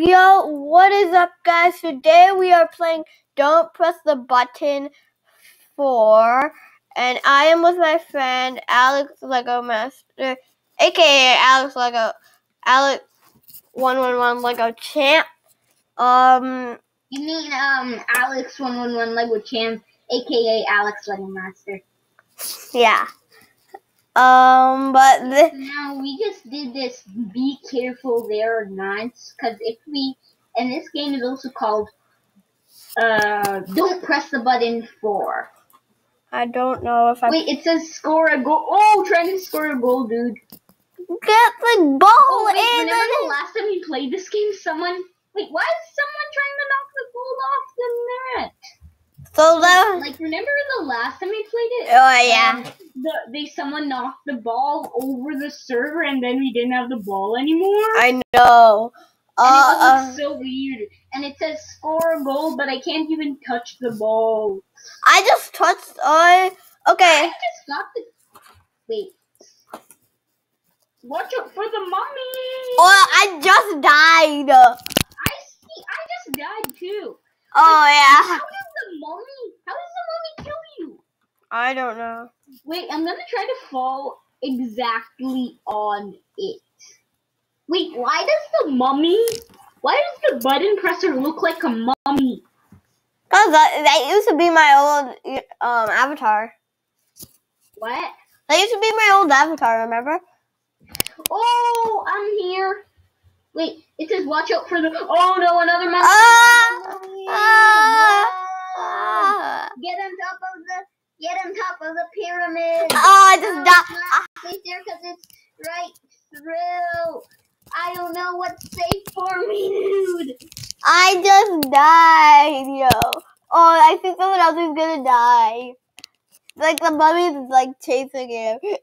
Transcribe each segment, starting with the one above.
Yo, what is up, guys? Today we are playing Don't Press the Button 4, and I am with my friend Alex Lego Master, aka Alex Lego, Alex 111 Lego Champ. Um, You mean um Alex one one one Lego Champ, aka Alex Lego Master. yeah. Um, but this, Now we just did this be careful there or not, because if we and this game is also called uh don't press the button four. I don't know if I Wait, it says score a goal. Oh, trying to score a goal, dude. get the ball Oh wait, in. remember the the- last time we played this game? Someone wait, why is someone trying to knock the ball off the net? So Like, remember the last time we played it? oh yeah. Um, the they someone knocked the ball over the server and then we didn't have the ball anymore. I know. and it Uh, uh, was so weird. And it says score a goal, but I can't even touch the ball. I just touched. I I okay. just got the wait. Watch out for the mummy. Well, I just died. I see. I just died too. Oh How yeah. does the mummy? How does the mummy kill you? I don't know. Wait, I'm gonna try to fall exactly on it. Wait, why does the mummy? Why does the button presser look like a mummy? Cause that, that used to be my old um avatar. What? That used to be my old avatar. Remember? Oh, I'm here. Wait, it says watch out for the. Oh no, another mummy. Ah! Ah! Ah! Get on top of the. Get on top of the pyramid. Oh, I just died. safe there because it's right through. I don't know what's safe for me, dude. I just died, yo. Oh, I think someone else is gonna die. Like the mummy is like chasing him.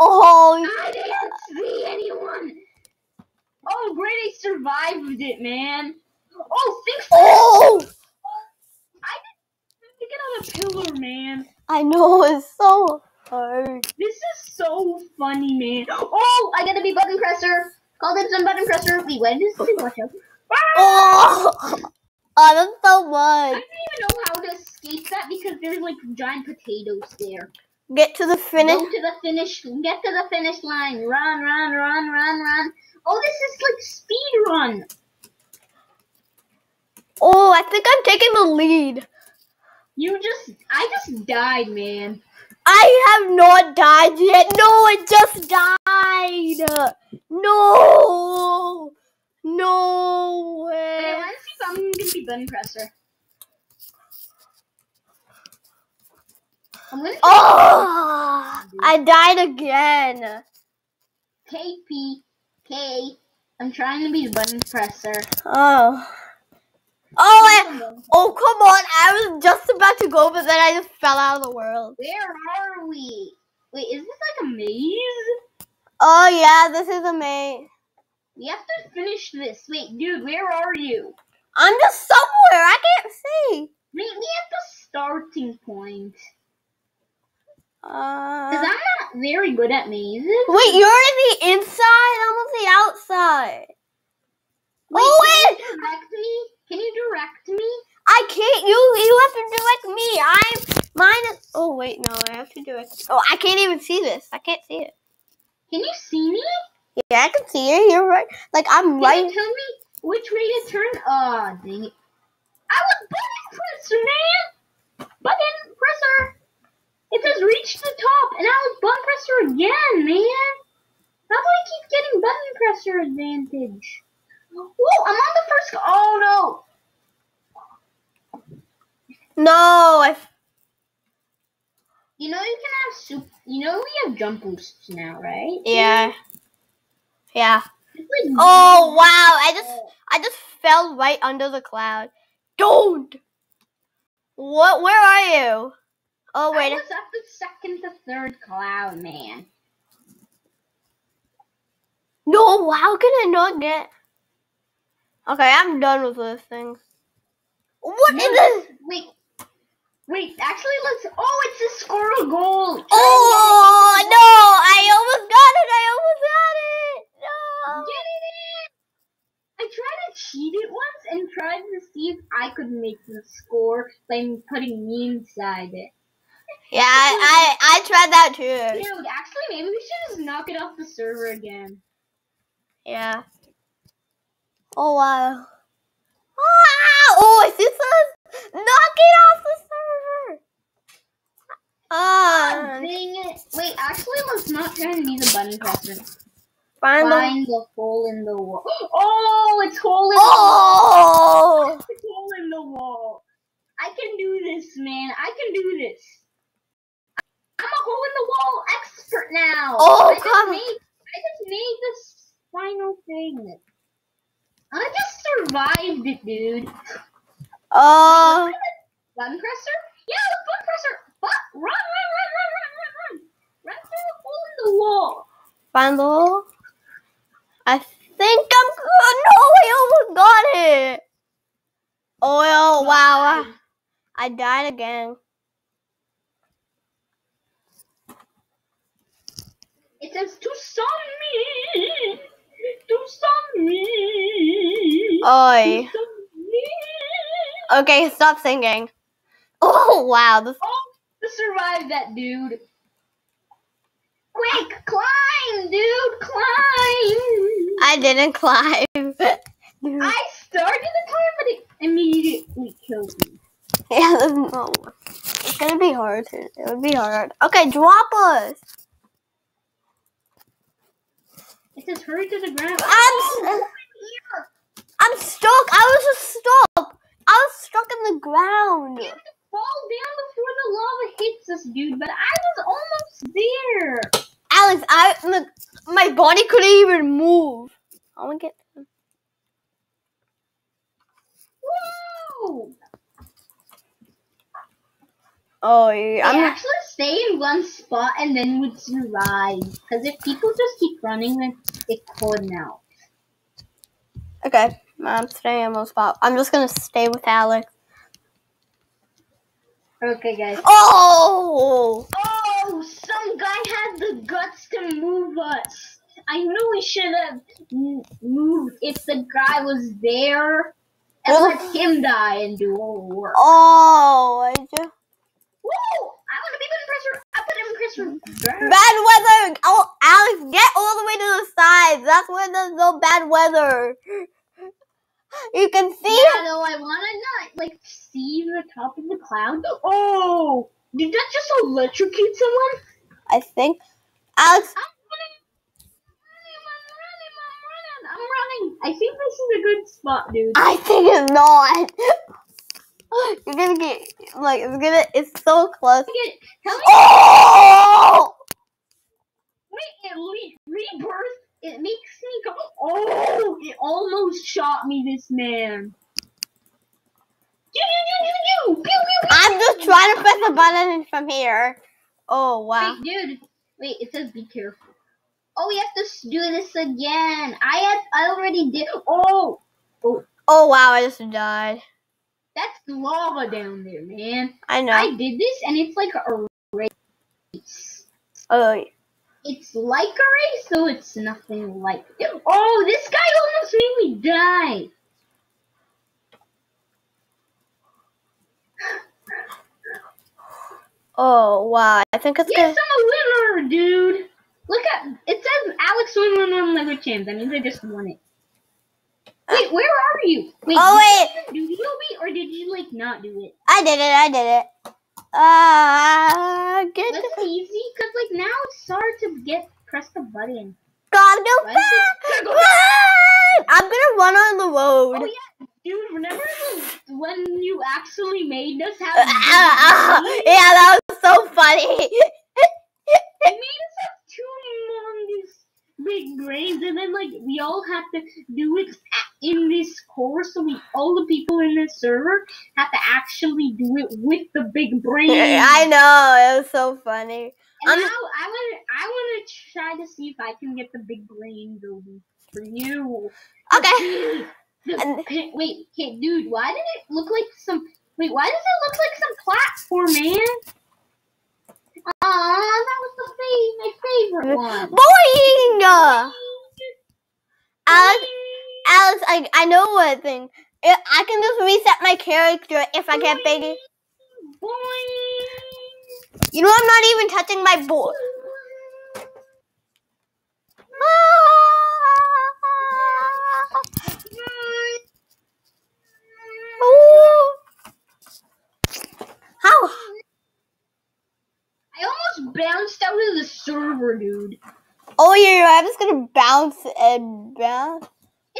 Oh, I didn't see anyone. Oh, great! I survived it, man. Oh, thanks for oh! I didn't get on a pillar, man. I know it's so hard. This is so funny, man. Oh, I gotta be button presser. Call it some button presser. We does this watch out? Oh, oh that's so much. I don't even know how to escape that because there's like giant potatoes there. Get to the finish. Go to the finish. Get to the finish line. Run, run, run, run, run. Oh, this is like speed run. Oh, I think I'm taking the lead. You just, I just died, man. I have not died yet. No, I just died. No, no way. let's see if I'm gonna be button presser. I'm gonna Oh, I died again. KP K. I'm trying to be the button presser. Oh. Oh, I, oh, come on. I was just about to go, but then I just fell out of the world. Where are we? Wait, is this like a maze? Oh, yeah, this is a maze. We have to finish this. Wait, dude, where are you? I'm just somewhere. I can't see. Meet me at the starting point. Cause Uh, I'm not very good at mazes. wait, you're in the inside? I'm on the outside. Wait, oh, Can wait. you direct me? Can you direct me? I can't. You you have to do like me. I'm mine. Is, oh wait, no, I have to do it. Oh, I can't even see this. I can't see it. Can you see me? Yeah, I can see it. You're right. Like I'm right Can right. you tell me which way to turn? Aw, dang it. I was button presser, man! Button presser! It says reach the top, and I was button presser again, man! How do I keep getting button presser advantage? Whoa, I'm on the first. Oh no! No, I. You know you can have soup. You know we have jump boosts now, right? Yeah. Yeah. Oh wow! I just I just fell right under the cloud. Don't. What? Where are you? Oh I wait. was at the second third cloud, man. No. How can I not get? Okay, I'm done with this thing. What is No, this? Wait, wait. Actually, let's. Oh, it's a score a goal. Oh, oh no! I almost got it. I almost got it. No. Get it in! I tried to cheat it once and tried to see if I could make the score by putting me inside it. Yeah, I, I, I tried that too. Dude, actually, maybe we should just knock it off the server again. Yeah. Oh wow. Ah, oh, I see this. Knock it off the server. Ah, Ah, dang it. Wait, actually, let's not try and be the button presser. find the. The hole in the wall. Oh, it's hole in Oh. the wall. It's hole in the wall. I can do this, man. I can do this. I'm a hole in the wall expert now. Oh, I just come- Made, I just made this final thing. I just survived it, dude. Oh. Button presser? Yeah, the button presser. But run, run, run, run, run, run, run. Run through the hole in the wall. Find the hole. I think I'm good. No, I almost got it. Oh wow. I died again. Says to stop me. To stop me. Oi. To stop me. Okay, stop singing. Oh wow. This Oh, survive that dude. Quick, climb, dude, climb. I didn't climb. I started to climb, but it immediately killed me. Yeah, no. It's gonna be hard. It would be hard. Okay, drop us. Says hurry to the ground. I'm Oh, I'm stuck. I was just stuck. I was stuck in the ground. We have to fall down before the lava hits us, dude. But I was almost there. Alex, I look, my body couldn't even move. I want to get. Whoa! Oh, yeah, I'm. actually stay in one spot and then would survive. Because if people just keep running, then it could now. Okay, I'm staying in one spot. I'm just gonna stay with Alex. Okay, guys. Oh! Oh, some guy had the guts to move us. I knew we should have moved if the guy was there and Oh. let him die and do all the work. Oh! I just... Whoa! I want to be button presser. Mm-hmm. Bad weather! Oh, Alex, get all the way to the side. That's where there's no bad weather. You can see Yeah, though I want to not like see the top of the cloud. Oh, did that just electrocute someone? I think. Alex, I'm running. I'm running. I'm running. I'm running. I'm running. I think this is a good spot, dude. I think it's not. You're gonna get like it's gonna. It's so close. Get, tell me. Oh! Wait, it le- rebirth. It makes me go. Oh, it almost shot me. This man. I'm just trying to press the button from here. Oh wow! Wait, dude. Wait, it says be careful. Oh, we have to do this again. I had, I already did. Oh. Oh, Oh wow! I just died. That's lava down there, man. I know. I did this, and it's like a race. oh, It's like a race, so it's nothing like. Oh, this guy almost made me die. oh wow! I think it's Yes. I'm a winner, dude. Look at it says Alex won one on Lego Champs. That means I just won it. Wait, where are you? Wait, Oh, did you do the OB or did you like not do it? I did it! I did it! Ah, good. The easy? Cause like now it's hard to get press the button. gotta go Why is back! it- Gotta go Run! I'm gonna run on the road. Oh yeah, dude. Remember when you actually made us have? Ah, big yeah, that was so funny. It made us have two humongous big brains, and then like we all have to do it in this course. So we, all the people in this server, have to actually do it with the big brain. I know it was so funny. And I'm- now I want to, I want to try to see if I can get the big brain building for you. Okay. The- wait, hey, dude, why did it look like some? Wait, why does it look like some platform, man? Aw, that was the fa- my favorite one. Boing! Alex, Alex, I I know one thing. I I can just reset my character if I get big. Boing. You know, I'm not even touching my board. Ah! How? I almost bounced out of the server, dude. Oh yeah, I'm just gonna bounce and bounce.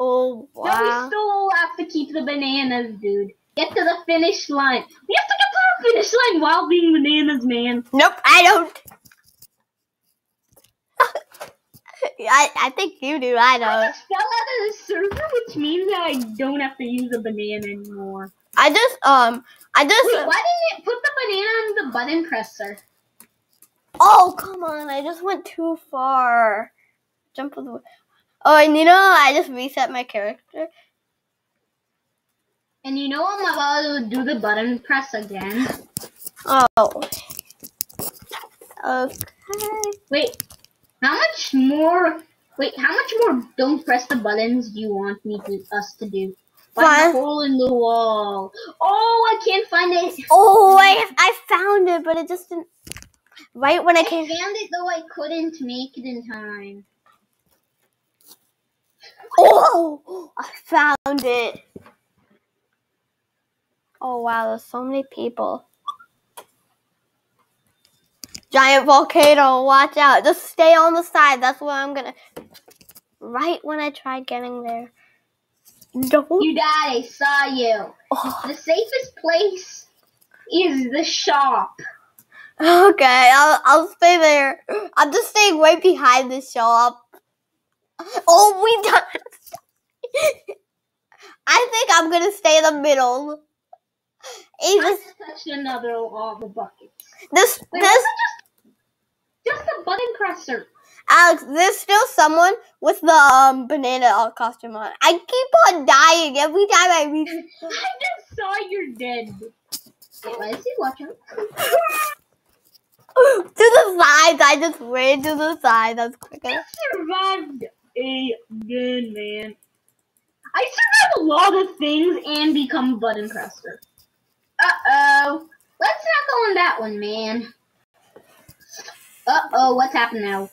Oh No, we still have to keep the bananas, dude. Get to the finish line. We have to get to the finish line while being bananas, man. Nope, I don't. I I think you do. I I don't. just fell out of the server, which means that I don't have to use a banana anymore. I just um I Wait, just why didn't it put the banana on the button presser? oh come on I just went too far. Jump of the oh and you know I just reset my character. And you know I'm about to do the button press again. Oh. Okay. Wait, how much more? Wait, how much more? Don't press the buttons. Do you want me to us to do? Find the hole in the wall. Oh, I can't find it. Oh I I found it but it just didn't. Right when I I came. found it though I couldn't make it in time. Oh, I found it. Oh wow, there's so many people. Giant volcano, watch out. Just stay on the side. That's where I'm gonna. Right when I tried getting there. Don't. You died. I saw you. Oh, The safest place is the shop. okay, I'll, I'll stay there. I'm just staying right behind the shop. Oh, we done. I think I'm gonna stay in the middle. Hey, I this, just touched another all the buckets. this, Wait, this. just just a button presser? Alex, there's still someone with the um, banana costume on. I keep on dying every time I reach. I just saw you're dead. Wait, why is he watching? to the sides, I just ran to the side. That's quicker. I survived again, man. I survived a lot of things and become a button presser. Uh oh. Let's not go on that one, man. Uh oh, what's happening now?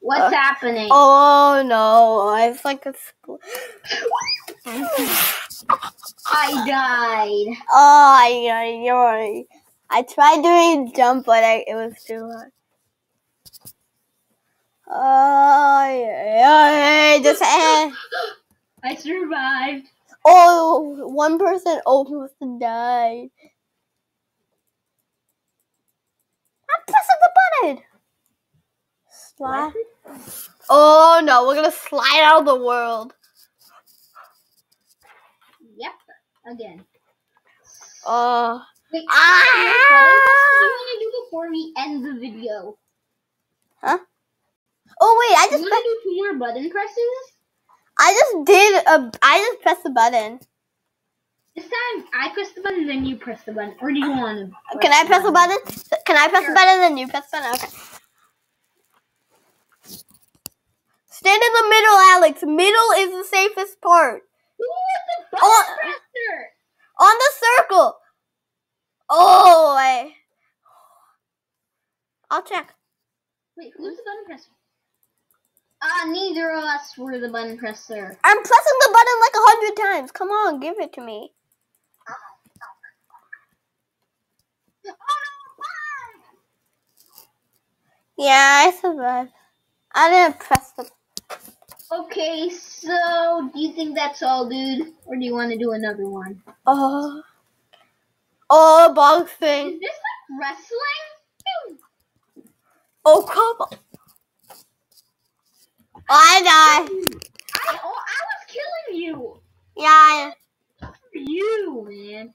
What's Uh, happening? Oh no! I It's like a. I died. oh, I, I. I tried doing a jump, but I, it was too hard. Yeah, just eh. I survived. Oh, one person almost died. I'm pressing the button. Slide. Oh no, we're gonna slide out of the world. Yep. Again. Oh, Wait, Ah! what do you want to do before we end the video? oh wait, I You just want press, to do two more button presses? I just did a, I just pressed the button. This time I press the button, then you press the button. Or do you want to? Can I press the button? Can I press Sure. the button then you press the button? Okay. Stand in the middle, Alex. Middle is the safest part. Who was the button Oh. presser? On the circle. Oh, I. I'll check. Wait, who's the button presser? Ah, neither of us were the button presser. I'm pressing the button like a hundred times. Come on, give it to me. Oh Yeah, I survived. I didn't press the. Okay, so do you think that's all, dude, or do you want to do another one? Oh. Oh, bug thing. Is this like wrestling? Oh, come on. I died. I oh, I was killing you. Yeah. I- you, man.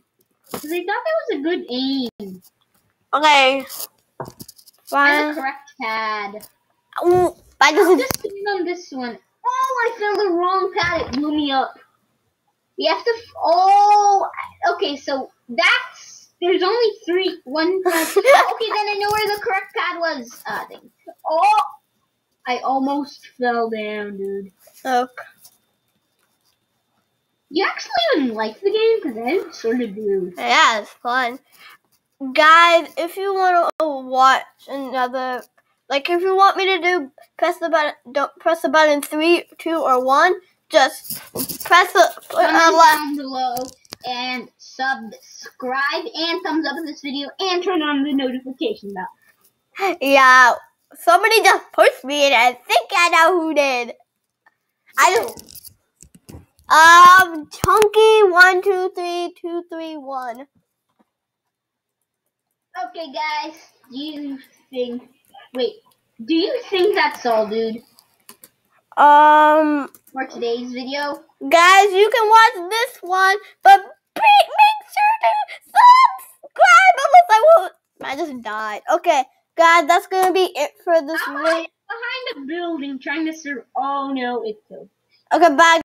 Because I thought that was a good aim. Okay. Fine. the correct pad. Ooh, I just just sitting on this one. Oh, I found the wrong pad. It blew me up. We have to. F- oh, okay. So that's there's only three. One. okay, then I know where the correct pad was. Uh, oh, I almost fell down, dude. okay. You actually even like the game because I sort of do. Yeah, it's fun. Guys, if you want to watch another, like if you want me to do press the button, don't press the button three, two, or one. Just press the uh, down below and subscribe and thumbs up in this video and turn on the notification bell. Yeah, somebody just pushed me, and I think I know who did. I just um chunky one two three two three one. Okay, guys, do you think? Wait, do you think that's all, dude? Um, For today's video? guys, you can watch this one, but make sure to subscribe unless I won't. I just died. Okay, guys, that's gonna be it for this I'm video. behind, the building trying to sur- Oh no, it's killed. Okay, bye.